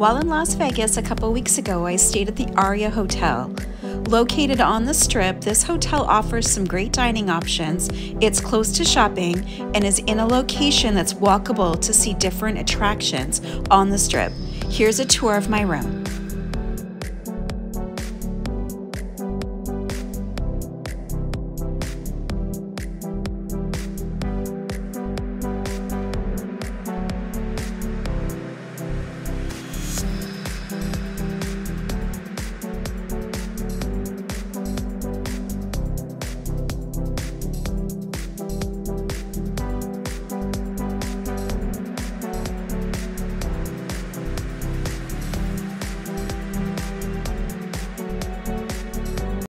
While in Las Vegas a couple weeks ago, I stayed at the Aria Hotel. Located on the strip, this hotel offers some great dining options. It's close to shopping and is in a location that's walkable to see different attractions on the strip. Here's a tour of my room.